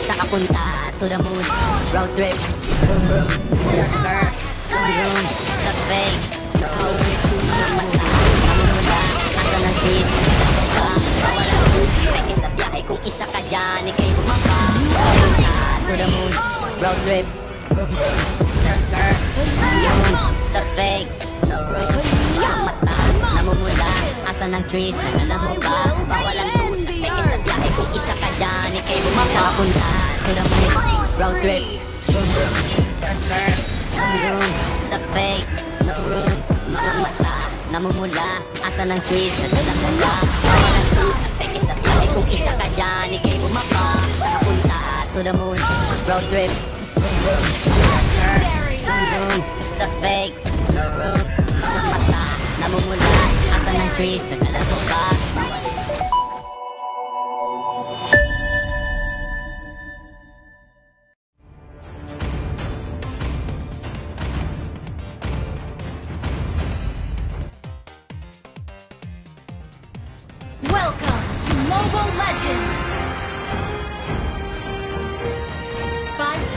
Sa kapunta to the moon Road trip Boom boom Sa skirt Boom boom Sa fake No Mamumula Asa ng kiss Ka Wala kung isa ka dyan Ika'y bumaba to the moon Road trip Boom boom Sa skirt Yun Sa fake No Mamumula Asa ng trees Nananamoba Bawalan sa puntahan, pinapit, road trip Star fake No room, Namumula, asa ng trees, nadala ko na Kaya ng trees, sa peke sa biyahe Kung isa ka dyan, ikay bumapa Sa puntahan, to the moon, road trip Star sa fake No room, mga mata Namumula, asa ng trees, nadala ko pa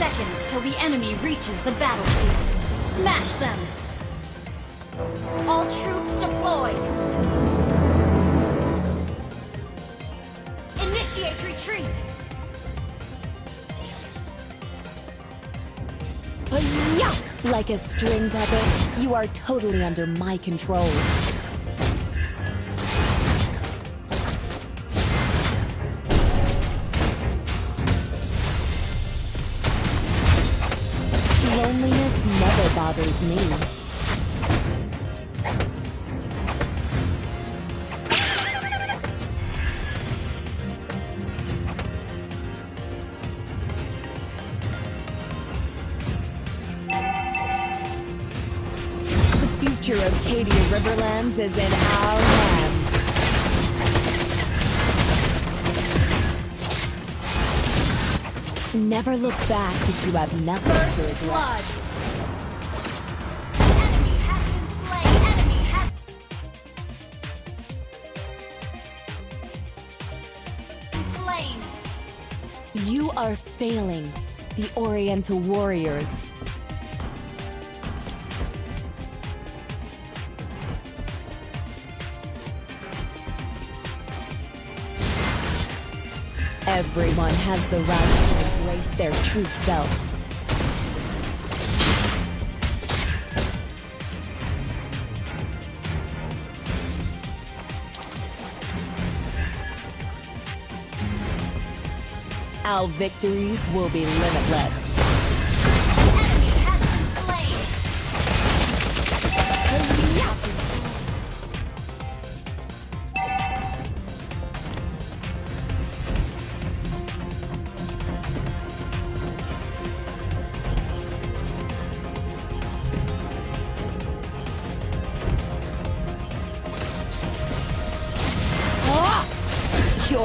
seconds till the enemy reaches the battlefield. Smash them! All troops deployed! Initiate retreat! Like a string puppet, you are totally under my control. Future of Cadia Riverlands is in our hands. Never look back if you have nothing to First regret. blood! Enemy has been slain! Enemy has slain! You are failing, the Oriental Warriors. Everyone has the right to embrace their true self. Our victories will be limitless.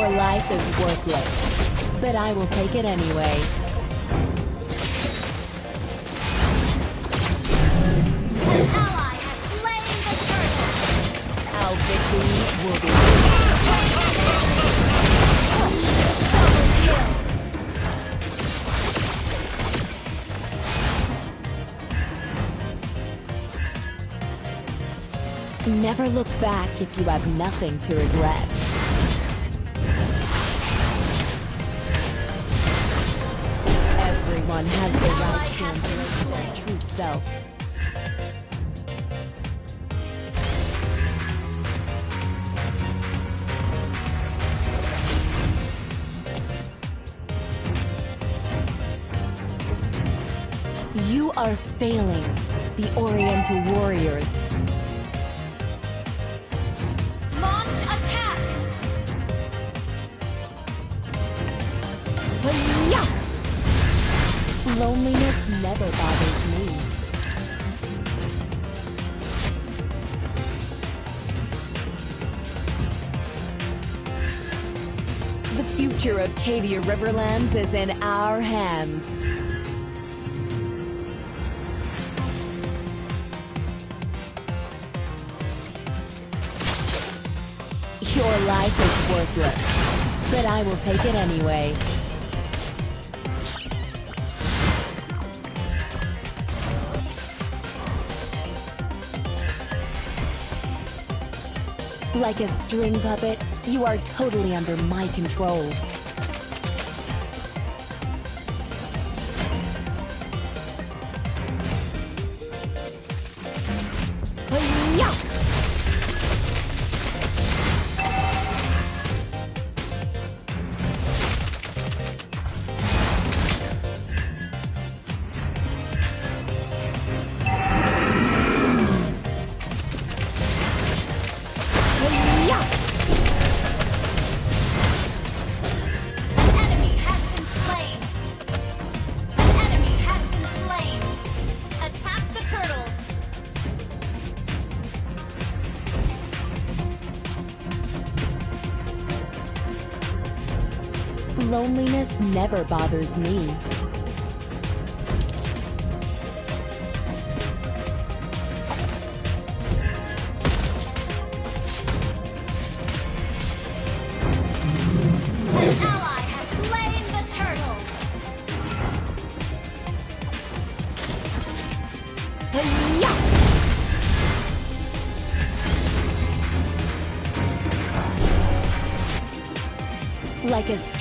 Your life is worthless, but I will take it anyway. An ally has slain the turtle! Our victories will be Never look back if you have nothing to regret. Their true self. You are failing, the Oriental Warriors. future of Cadia Riverlands is in our hands. Your life is worthless, but I will take it anyway. Like a string puppet, you are totally under my control. Loneliness never bothers me.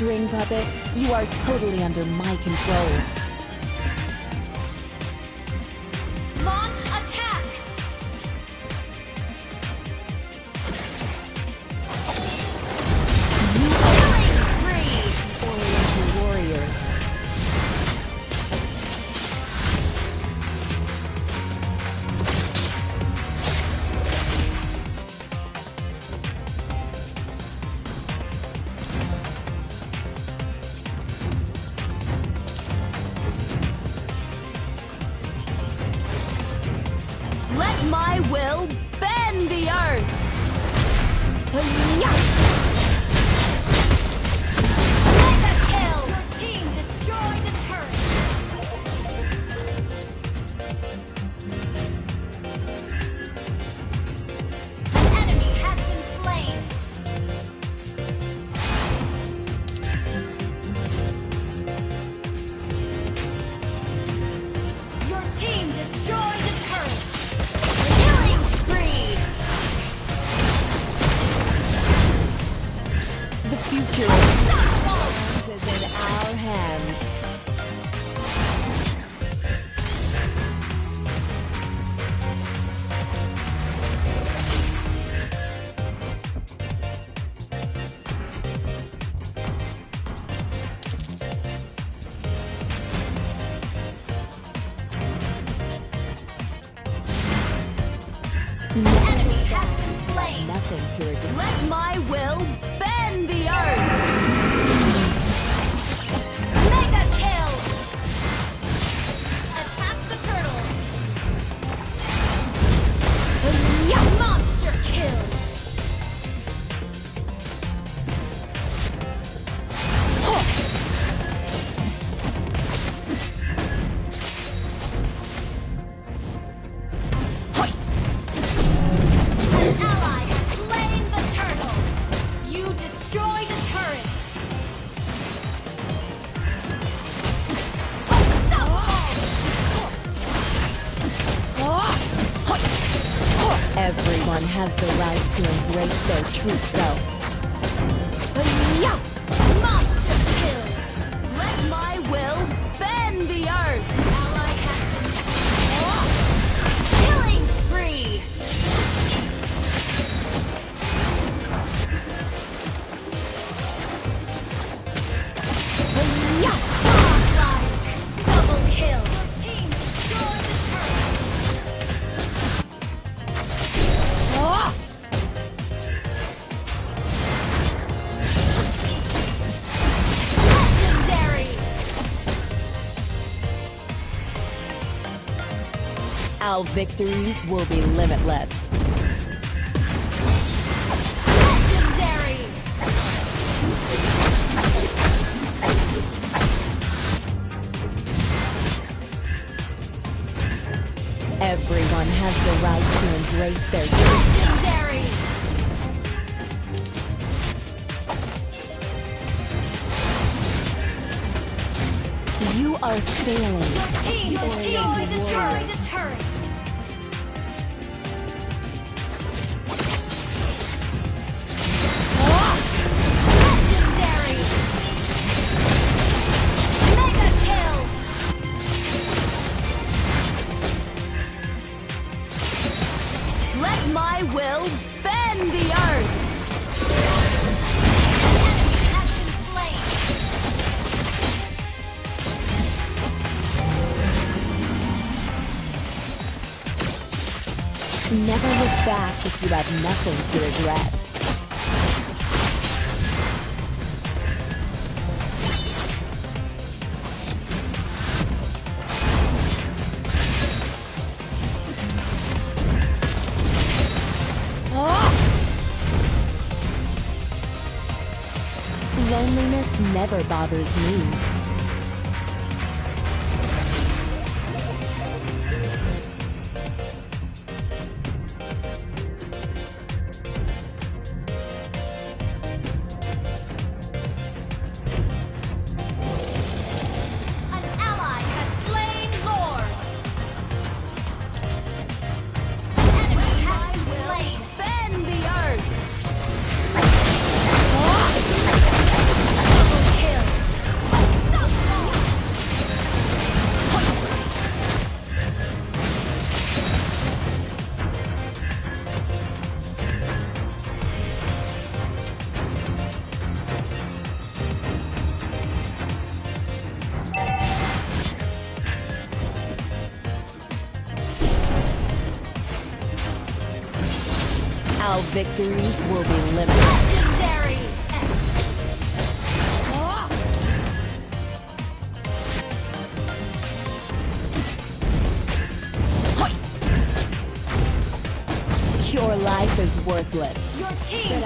string puppet. You are totally under my control. My will bend the earth! Everyone has the right to embrace their true self. Our victories will be limitless. Everyone has the right to embrace their legendary. You are failing. Your team, is. my will, bend the earth! Never look back if you have nothing to regret. never bothers me. victories will be limited. Your life is worthless. Your team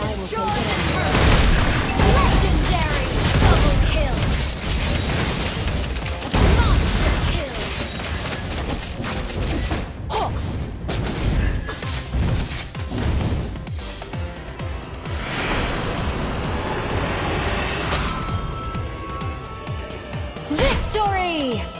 Fury!